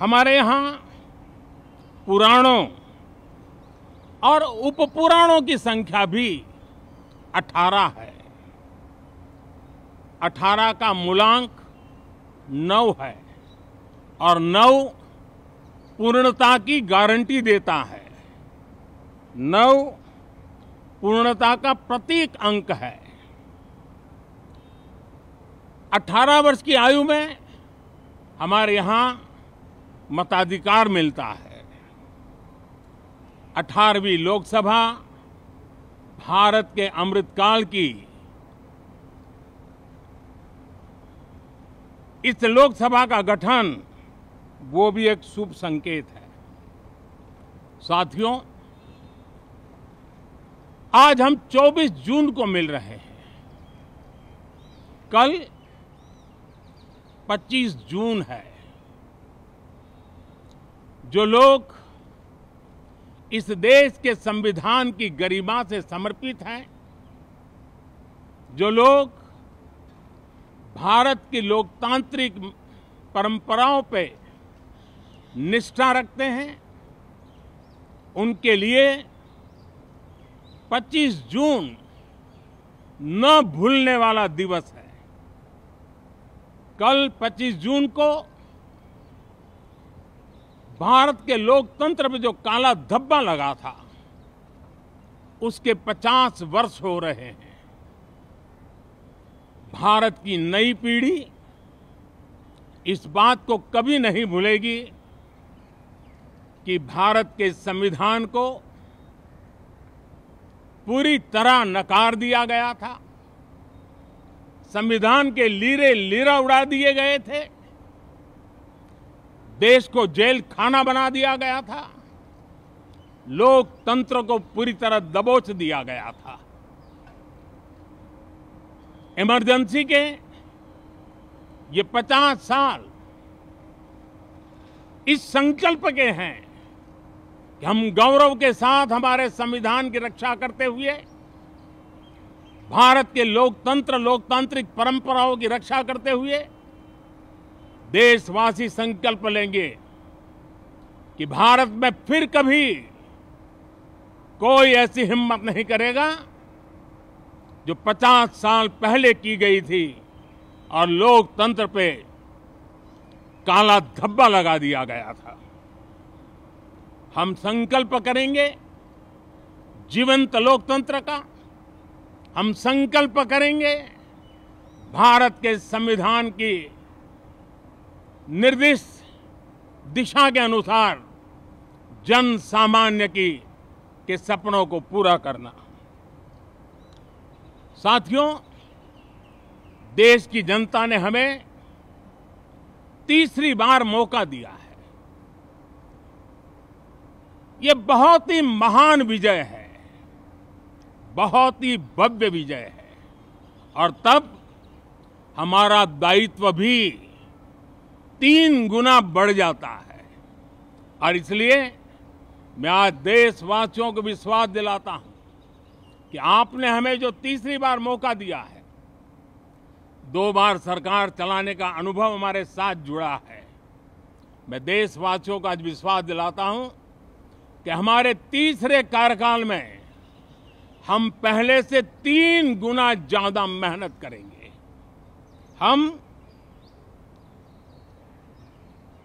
हमारे यहाँ पुराणों और उपपुराणों की संख्या भी 18 है। 18 का मूलांक 9 है और 9 पूर्णता की गारंटी देता है। 9 पूर्णता का प्रतीक अंक है। 18 वर्ष की आयु में हमारे यहाँ मताधिकार मिलता है। 18वीं लोकसभा भारत के अमृतकाल की। इस लोकसभा का गठन, वो भी एक शुभ संकेत है। साथियों, आज हम 24 जून को मिल रहे हैं। कल 25 जून है। जो लोग इस देश के संविधान की गरिमा से समर्पित हैं, जो लोग भारत की लोकतांत्रिक परंपराओं पे निष्ठा रखते हैं, उनके लिए 25 जून न भूलने वाला दिवस है। कल 25 जून को भारत के लोकतंत्र में जो काला धब्बा लगा था, उसके 50 वर्ष हो रहे हैं। भारत की नई पीढ़ी इस बात को कभी नहीं भूलेगी कि भारत के संविधान को पूरी तरह नकार दिया गया था। संविधान के लीरे लीरा उड़ा दिए गए थे। देश को जेल खाना बना दिया गया था। लोकतंत्र को पूरी तरह दबोच दिया गया था। इमरजेंसी के ये 50 साल इस संकल्प के हैं कि हम गौरव के साथ हमारे संविधान की रक्षा करते हुए भारत के लोकतंत्र, लोकतांत्रिक परंपराओं की रक्षा करते हुए देशवासी संकल्प लेंगे कि भारत में फिर कभी कोई ऐसी हिम्मत नहीं करेगा जो 50 साल पहले की गई थी और लोकतंत्र पे काला धब्बा लगा दिया गया था। हम संकल्प करेंगे जीवंत लोकतंत्र का। हम संकल्प करेंगे भारत के संविधान की निर्दिष्ट दिशा के अनुसार जन सामान्य की, के सपनों को पूरा करना। साथियों, देश की जनता ने हमें तीसरी बार मौका दिया है। ये बहुत ही महान विजय है। बहुत ही भव्य विजय है। और तब हमारा दायित्व भी तीन गुना बढ़ जाता है। और इसलिए मैं आज देशवासियों को विश्वास दिलाता हूँ कि आपने हमें जो तीसरी बार मौका दिया है, दो बार सरकार चलाने का अनुभव हमारे साथ जुड़ा है। मैं देशवासियों को आज विश्वास दिलाता हूँ कि हमारे तीसरे कार्यकाल में हम पहले से तीन गुना ज़्यादा मेहनत करेंगे। हम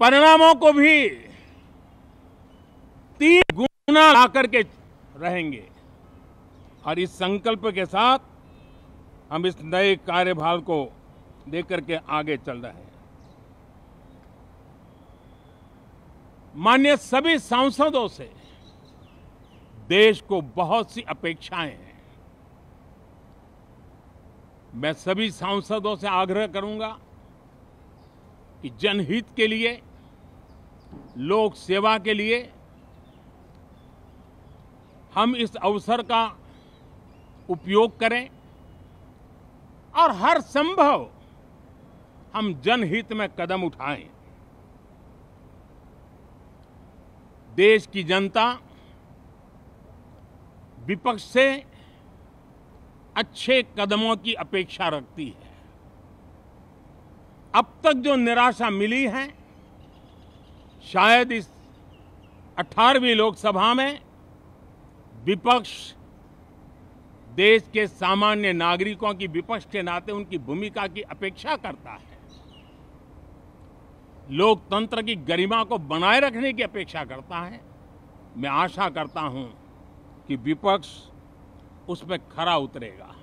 परिणामों को भी तीन गुना ला करके रहेंगे। और इस संकल्प के साथ हम इस नए कार्यभार को लेकर के आगे चल रहे हैं। मान्य सभी सांसदों से देश को बहुत सी अपेक्षाएँ हैं। मैं सभी सांसदों से आग्रह करूँगा कि जनहित के लिए लोक सेवा के लिए हम इस अवसर का उपयोग करें और हर संभव हम जनहित में कदम उठाएँ। देश की जनता विपक्ष से अच्छे कदमों की अपेक्षा रखती है। अब तक जो निराशा मिली है शायद इस 18वीं लोकसभा में विपक्ष देश के सामान्य नागरिकों की विपक्ष के नाते उनकी भूमिका की अपेक्षा करता है। लोकतंत्र की गरिमा को बनाए रखने की अपेक्षा करता है। मैं आशा करता हूँ कि विपक्ष उसमें खरा उतरेगा।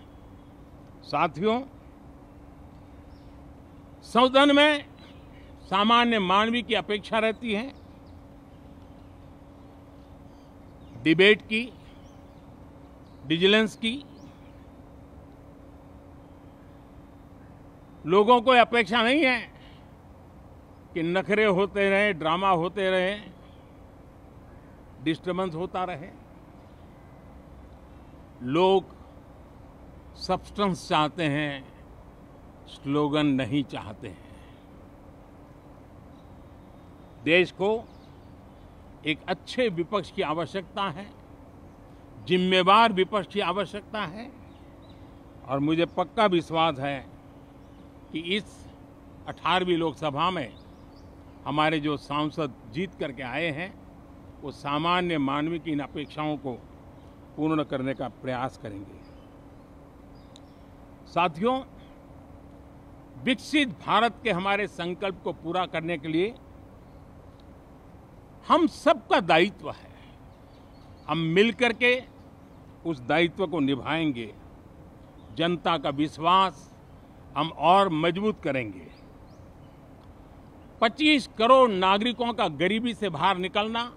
साथियों, सदन में सामान्य मानवीय की अपेक्षा रहती है। डिबेट की विजिलेंस की, लोगों को अपेक्षा नहीं है कि नखरे होते रहे, ड्रामा होते रहे, डिस्टर्बेंस होता रहे। लोग सब्सटेंस चाहते हैं, स्लोगन नहीं चाहते हैं। देश को एक अच्छे विपक्ष की आवश्यकता है, जिम्मेवार विपक्ष की आवश्यकता है, और मुझे पक्का विश्वास है कि इस 18वीं लोकसभा में हमारे जो सांसद जीत करके आए हैं, वो सामान्य मानवीय की इन अपेक्षाओं को पूर्ण करने का प्रयास करेंगे। साथियों, विकसित भारत के हमारे संकल्प को पूरा करने के लिए हम सबका दायित्व है। हम मिलकर के उस दायित्व को निभाएँगे। जनता का विश्वास हम और मज़बूत करेंगे। 25 करोड़ नागरिकों का गरीबी से बाहर निकलना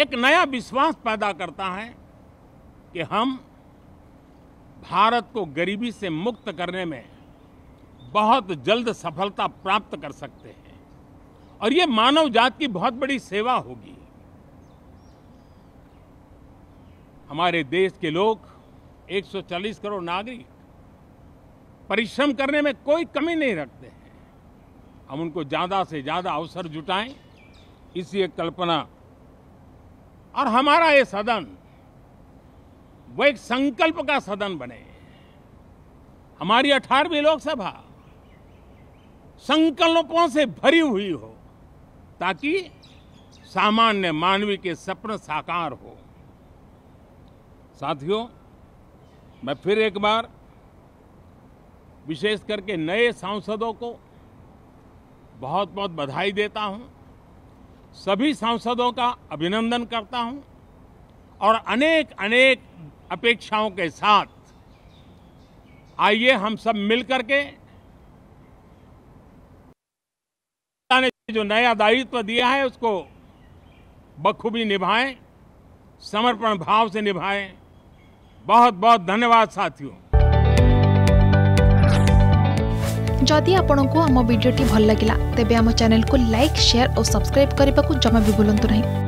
एक नया विश्वास पैदा करता है कि हम भारत को गरीबी से मुक्त करने में बहुत जल्द सफलता प्राप्त कर सकते हैं। और ये मानव जात की बहुत बड़ी सेवा होगी। हमारे देश के लोग 140 करोड़ नागरिक परिश्रम करने में कोई कमी नहीं रखते हैं। हम उनको ज़्यादा से ज़्यादा अवसर जुटाएँ, इसी एक कल्पना। और हमारा ये सदन, वो एक संकल्प का सदन बने। हमारी अठारहवीं लोकसभा संकल्पों से भरी हुई हो। ताकि सामान्य मानवीय के सपने साकार हो। साथियों, मैं फिर एक बार विशेष करके नए सांसदों को बहुत बहुत बधाई देता हूँ। सभी सांसदों का अभिनंदन करता हूँ और अनेक अनेक अपेक्षाओं के साथ आइए हम सब मिलकर के ने जो नया दायित्व दिया है उसको बखूबी निभाएँ, समर्पण भाव से निभाएँ। बहुत बहुत धन्यवाद साथियों। जदि आपण को आम भिडी भल लगा तेब आम को लाइक, शेयर और सब्सक्राइब करने को जमा भी बुलां नहीं।